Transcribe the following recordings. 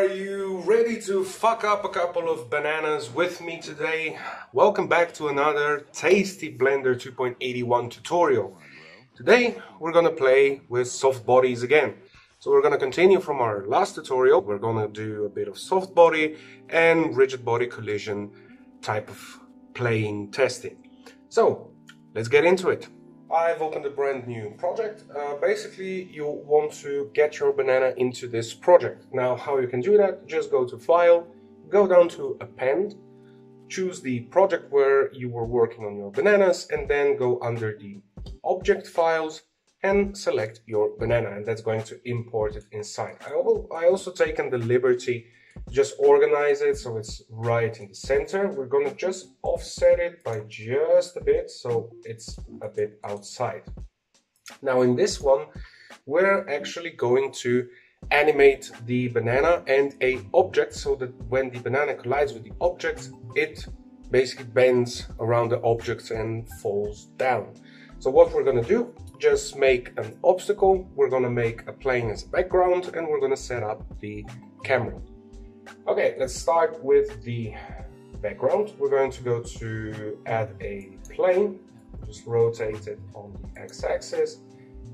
Are you ready to fuck up a couple of bananas with me today? Welcome back to another tasty Blender 2.81 tutorial. Today we're gonna play with soft bodies again. So we're gonna continue from our last tutorial. We're gonna do a bit of soft body and rigid body collision type of playing testing. So let's get into it. I've opened a brand new project. Uh, basically, you want to get your banana into this project. Now, how you can do that, just go to File, go down to Append, choose the project where you were working on your bananas, and then go under the Object Files and select your banana, and that's going to import it inside. I, I also taken the liberty just organize it so it's right in the center. We're gonna just offset it by just a bit so it's a bit outside. Now in this one, we're actually going to animate the banana and a object so that when the banana collides with the object, it basically bends around the object and falls down. So what we're gonna do, just make an obstacle, we're gonna make a plane as a background and we're gonna set up the camera. Okay, let's start with the background. We're going to go to add a plane, just rotate it on the x-axis,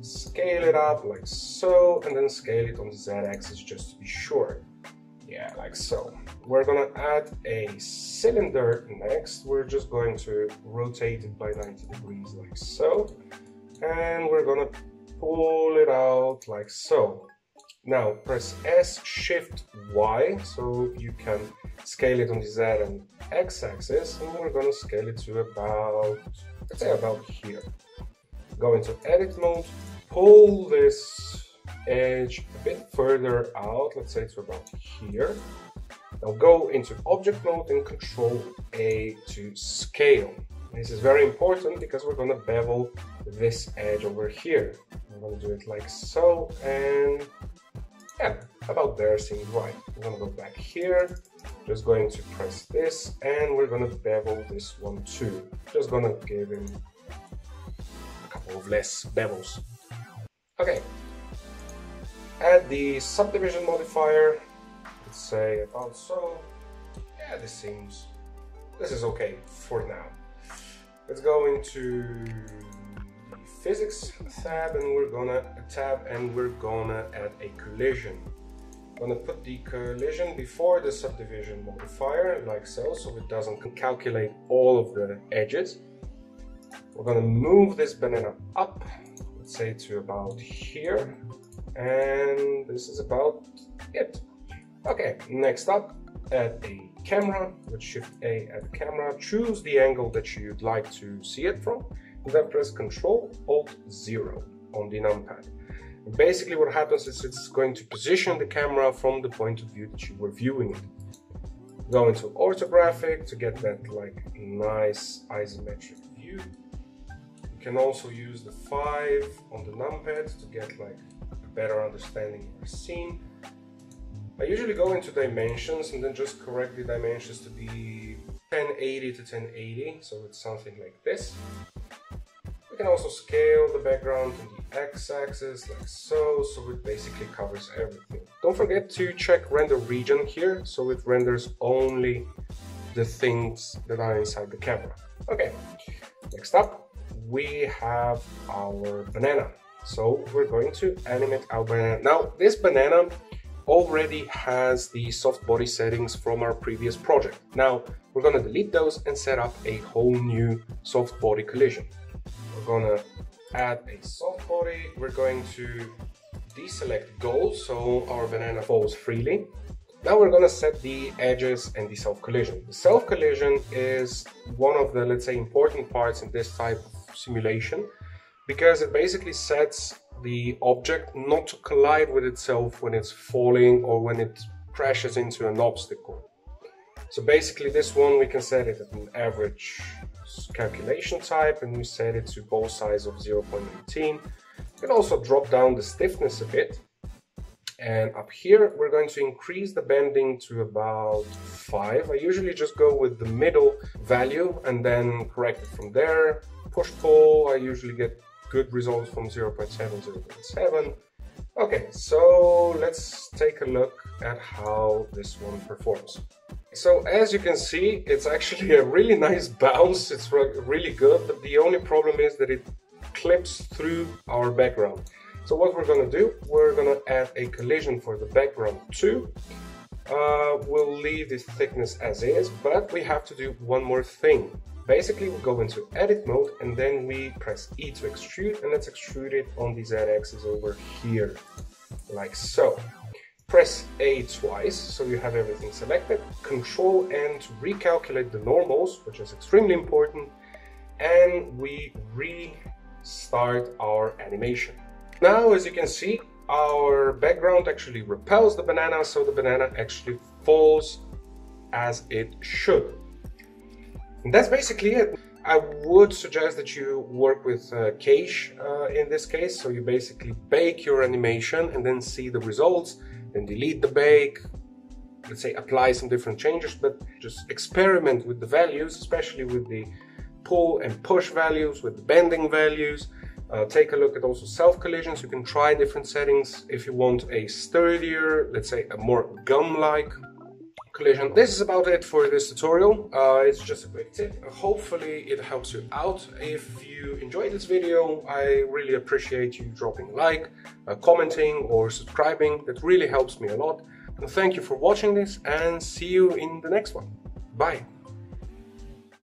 scale it up like so, and then scale it on the z-axis just to be sure. Yeah, like so. We're gonna add a cylinder next. We're just going to rotate it by 90 degrees like so. And we're gonna pull it out like so. Now press S Shift Y so you can scale it on the Z and X axis and we're gonna scale it to about, let's say about here. Go into edit mode, pull this edge a bit further out, let's say to about here. Now go into object mode and control A to scale. This is very important because we're gonna bevel this edge over here. I'm gonna do it like so and yeah, about there seems right. I'm gonna go back here, just going to press this, and we're gonna bevel this one too. Just gonna give him a couple of less bevels. Okay, add the subdivision modifier, let's say about so. Yeah, this seems, this is okay for now. Let's go into physics tab and we're gonna tab and we're gonna add a collision. I'm gonna put the collision before the subdivision modifier like so, so it doesn't calculate all of the edges. We're gonna move this banana up, let's say to about here, and this is about it. Okay, next up, add a camera, with Shift A add camera, choose the angle that you'd like to see it from, then press Control Alt 0 on the numpad. Basically what happens is it's going to position the camera from the point of view that you were viewing it. Go into orthographic to get that like nice isometric view. You can also use the 5 on the numpad to get like a better understanding of the scene. I usually go into dimensions and then just correct the dimensions to be 1080 to 1080, so it's something like this. Can also scale the background to the x-axis like so, so it basically covers everything. Don't forget to check render region here, so it renders only the things that are inside the camera. Okay, next up, we have our banana. So we're going to animate our banana. Now, this banana already has the soft body settings from our previous project. Now, we're gonna delete those and set up a whole new soft body collision gonna add a soft body. We're going to deselect goal so our banana falls freely. Now we're gonna set the edges and the self-collision. The self-collision is one of the, let's say, important parts in this type of simulation because it basically sets the object not to collide with itself when it's falling or when it crashes into an obstacle. So basically this one we can set it at an average calculation type and we set it to ball size of 0.18. You can also drop down the stiffness a bit. And up here, we're going to increase the bending to about 5. I usually just go with the middle value and then correct it from there. Push-pull, I usually get good results from 0.7, 0.7. Okay, so let's take a look at how this one performs. So as you can see, it's actually a really nice bounce. It's really good, but the only problem is that it clips through our background. So what we're gonna do, we're gonna add a collision for the background too. Uh, we'll leave this thickness as is, but we have to do one more thing. Basically, we go into edit mode and then we press E to extrude and let's extrude it on the Z-axis over here, like so. Press A twice so you have everything selected, Control N to recalculate the normals, which is extremely important, and we restart our animation. Now, as you can see, our background actually repels the banana, so the banana actually falls as it should. And that's basically it. I would suggest that you work with uh, Cache uh, in this case. So you basically bake your animation and then see the results, then delete the bake, let's say apply some different changes, but just experiment with the values, especially with the pull and push values, with the bending values. Uh, take a look at also self collisions. You can try different settings if you want a sturdier, let's say a more gum-like collision. This is about it for this tutorial. Uh, it's just a quick tip. Hopefully it helps you out. If you enjoyed this video, I really appreciate you dropping a like, uh, commenting or subscribing. That really helps me a lot. And thank you for watching this and see you in the next one. Bye.